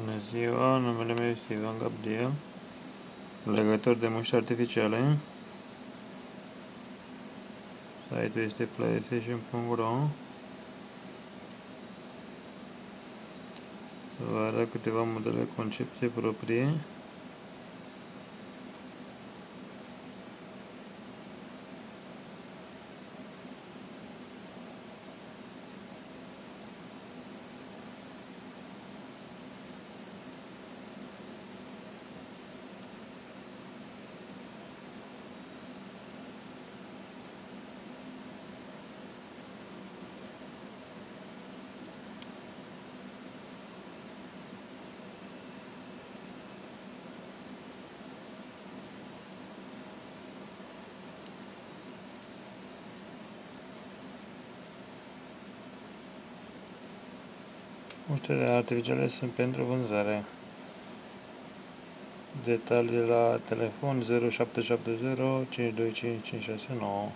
Bună ziua, numele meu este Ivan Gabriel, legător de muști artificiale. Site-ul este flystation.ro Să vă arăt câteva modele concepție proprie. Muștele artificiale sunt pentru vânzare. Detalii la telefon 0770 525 569